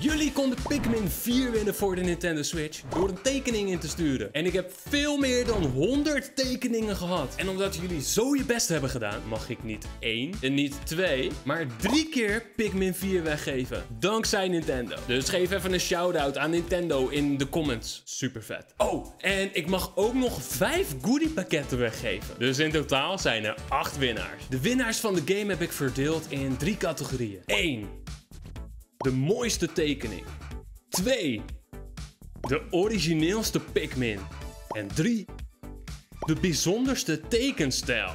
Jullie konden Pikmin 4 winnen voor de Nintendo Switch door een tekening in te sturen. En ik heb veel meer dan 100 tekeningen gehad. En omdat jullie zo je best hebben gedaan, mag ik niet één en niet twee, maar drie keer Pikmin 4 weggeven. Dankzij Nintendo. Dus geef even een shout-out aan Nintendo in de comments. Super vet. Oh, en ik mag ook nog 5 goodie pakketten weggeven. Dus in totaal zijn er 8 winnaars. De winnaars van de game heb ik verdeeld in drie categorieën. 1. De mooiste tekening. 2. De origineelste Pikmin. En 3. De bijzonderste tekenstijl.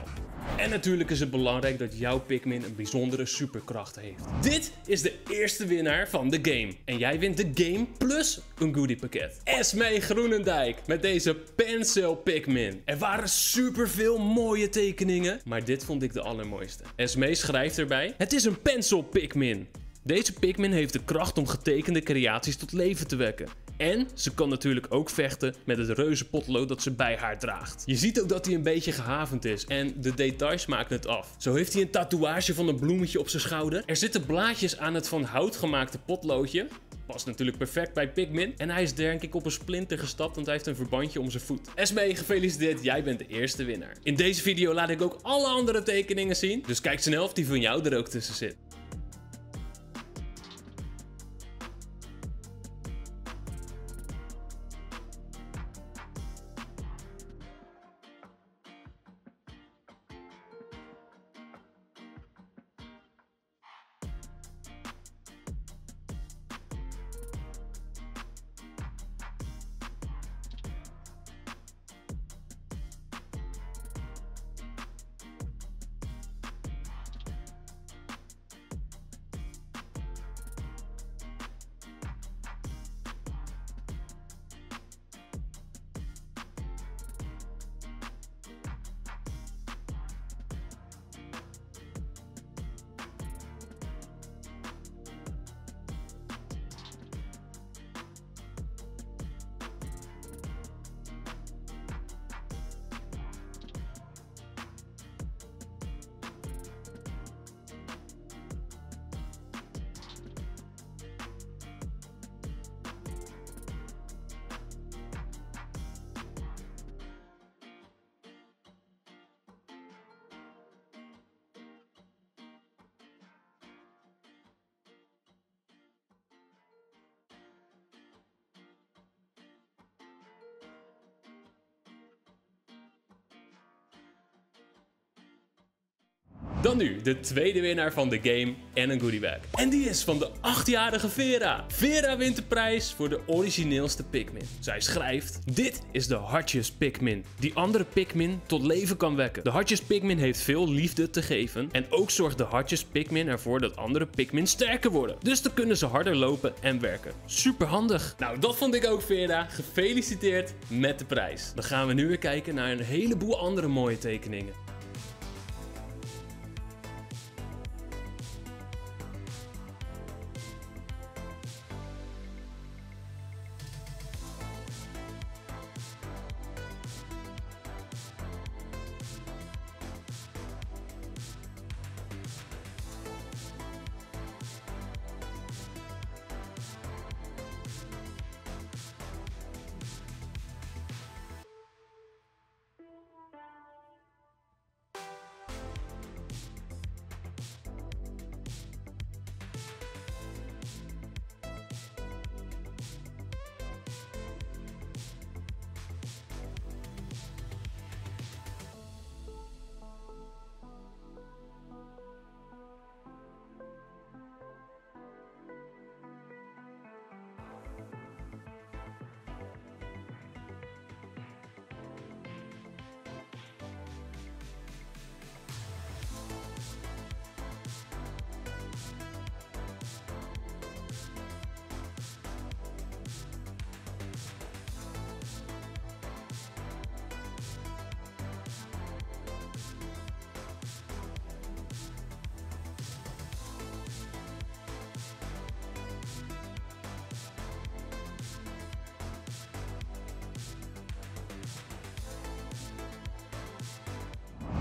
En natuurlijk is het belangrijk dat jouw Pikmin een bijzondere superkracht heeft. Dit is de eerste winnaar van de game. En jij wint de game plus een goodie pakket. Esme Groenendijk met deze Pencil Pikmin. Er waren superveel mooie tekeningen, maar dit vond ik de allermooiste. Esme schrijft erbij, het is een Pencil Pikmin. Deze Pikmin heeft de kracht om getekende creaties tot leven te wekken. En ze kan natuurlijk ook vechten met het reuze potlood dat ze bij haar draagt. Je ziet ook dat hij een beetje gehavend is en de details maken het af. Zo heeft hij een tatoeage van een bloemetje op zijn schouder. Er zitten blaadjes aan het van hout gemaakte potloodje. Past natuurlijk perfect bij Pikmin. En hij is denk ik op een splinter gestapt, want hij heeft een verbandje om zijn voet. Esme, gefeliciteerd, jij bent de eerste winnaar. In deze video laat ik ook alle andere tekeningen zien. Dus kijk snel of die van jou er ook tussen zit. Dan nu de tweede winnaar van de game en een goodiebag. En die is van de 8-jarige Vera. Vera wint de prijs voor de origineelste Pikmin. Zij schrijft: Dit is de hartjes Pikmin, die andere Pikmin tot leven kan wekken. De hartjes Pikmin heeft veel liefde te geven en ook zorgt de hartjes Pikmin ervoor dat andere Pikmin sterker worden. Dus dan kunnen ze harder lopen en werken. Super handig. Nou, dat vond ik ook Vera. Gefeliciteerd met de prijs. Dan gaan we nu weer kijken naar een heleboel andere mooie tekeningen.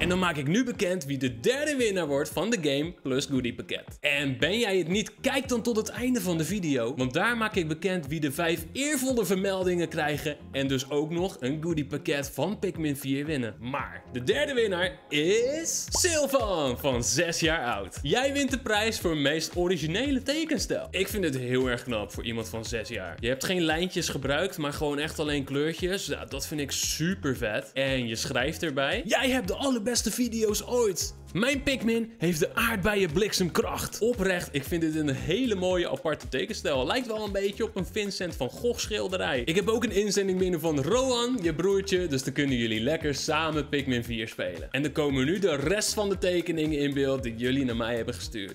En dan maak ik nu bekend wie de derde winnaar wordt van de Game Plus Goodie pakket. En ben jij het niet, kijk dan tot het einde van de video, want daar maak ik bekend wie de vijf eervolle vermeldingen krijgen en dus ook nog een goodie pakket van Pikmin 4 winnen. Maar de derde winnaar is Sylvan van 6 jaar oud. Jij wint de prijs voor meest originele tekenstijl. Ik vind het heel erg knap voor iemand van 6 jaar. Je hebt geen lijntjes gebruikt, maar gewoon echt alleen kleurtjes. Ja, dat vind ik super vet. En je schrijft erbij. Jij hebt de allerbeste video's ooit. Mijn Pikmin heeft de aardbeien bliksemkracht. Oprecht, ik vind dit een hele mooie aparte tekenstijl. Lijkt wel een beetje op een Vincent van Gogh schilderij. Ik heb ook een inzending binnen van Roan, je broertje. Dus dan kunnen jullie lekker samen Pikmin 4 spelen. En dan komen nu de rest van de tekeningen in beeld die jullie naar mij hebben gestuurd.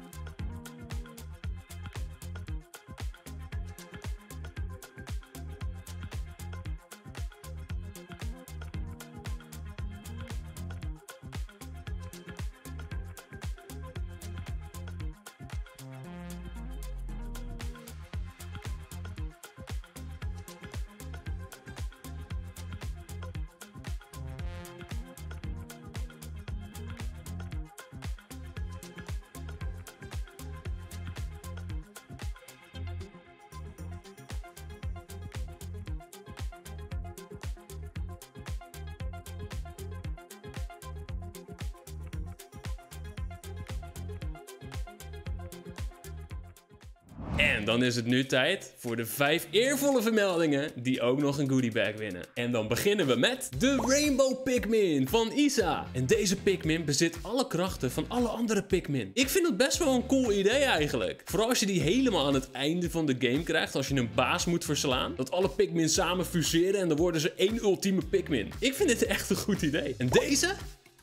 En dan is het nu tijd voor de vijf eervolle vermeldingen die ook nog een goodiebag winnen. En dan beginnen we met de Rainbow Pikmin van Isa. En deze Pikmin bezit alle krachten van alle andere Pikmin. Ik vind het best wel een cool idee eigenlijk. Vooral als je die helemaal aan het einde van de game krijgt, als je een baas moet verslaan. Dat alle Pikmin samen fuseren en dan worden ze één ultieme Pikmin. Ik vind dit echt een goed idee. En deze?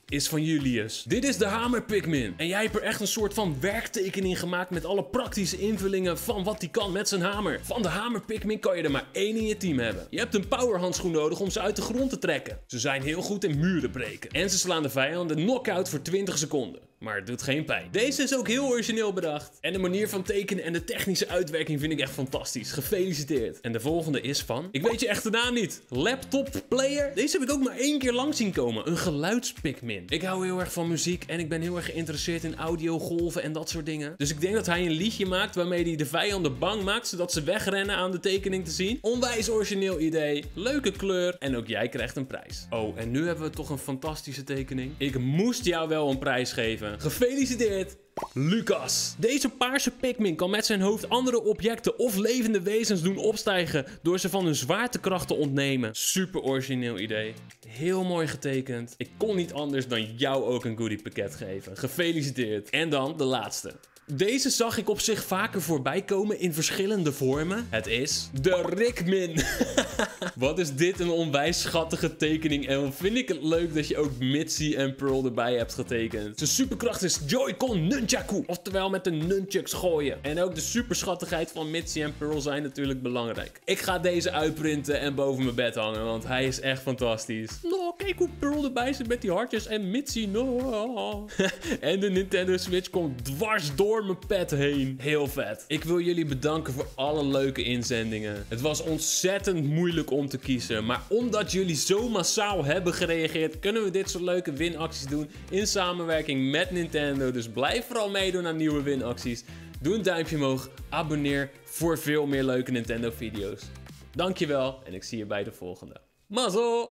Is van Julius. Dit is de Hamer Pikmin. En jij hebt er echt een soort van werktekening gemaakt met alle praktische invullingen van wat hij kan met zijn hamer. Van de Hamer Pikmin kan je er maar één in je team hebben. Je hebt een powerhandschoen nodig om ze uit de grond te trekken. Ze zijn heel goed in muren breken. En ze slaan de vijanden knock-out voor 20 seconden maar het doet geen pijn. Deze is ook heel origineel bedacht. En de manier van tekenen en de technische uitwerking vind ik echt fantastisch. Gefeliciteerd. En de volgende is van... Ik weet je echte naam niet. Laptop Player. Deze heb ik ook maar één keer lang zien komen. Een geluidspikmin. Ik hou heel erg van muziek en ik ben heel erg geïnteresseerd in audiogolven en dat soort dingen. Dus ik denk dat hij een liedje maakt waarmee hij de vijanden bang maakt, zodat ze wegrennen aan de tekening te zien. Onwijs origineel idee. Leuke kleur. En ook jij krijgt een prijs. Oh, en nu hebben we toch een fantastische tekening. Ik moest jou wel een prijs geven. Gefeliciteerd! Lucas. Deze paarse Pikmin kan met zijn hoofd andere objecten of levende wezens doen opstijgen door ze van hun zwaartekracht te ontnemen. Super origineel idee. Heel mooi getekend. Ik kon niet anders dan jou ook een goodie pakket geven. Gefeliciteerd. En dan de laatste. Deze zag ik op zich vaker voorbij komen in verschillende vormen. Het is de Rickmin. wat is dit een onwijs schattige tekening. En wat vind ik het leuk dat je ook Mitzi en Pearl erbij hebt getekend. Zijn superkracht is Joy-Con Nunchaku. Oftewel met de nunchucks gooien. En ook de superschattigheid van Mitzi en Pearl zijn natuurlijk belangrijk. Ik ga deze uitprinten en boven mijn bed hangen. Want hij is echt fantastisch. Kijk hoe Pearl erbij zit met die hartjes. En Mitzi, no. en de Nintendo Switch komt dwars door mijn pet heen. Heel vet. Ik wil jullie bedanken voor alle leuke inzendingen. Het was ontzettend moeilijk om te kiezen. Maar omdat jullie zo massaal hebben gereageerd, kunnen we dit soort leuke winacties doen in samenwerking met Nintendo. Dus blijf vooral meedoen aan nieuwe winacties. Doe een duimpje omhoog, abonneer voor veel meer leuke Nintendo video's. Dankjewel en ik zie je bij de volgende. Mazzel!